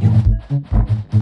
you.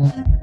Mm-hmm.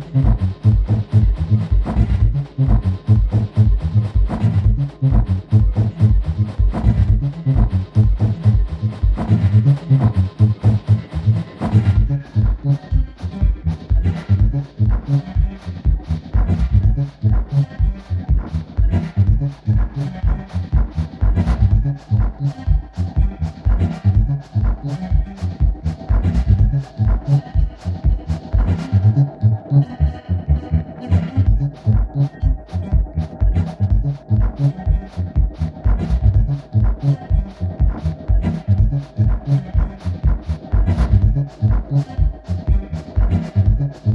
Mm-hmm.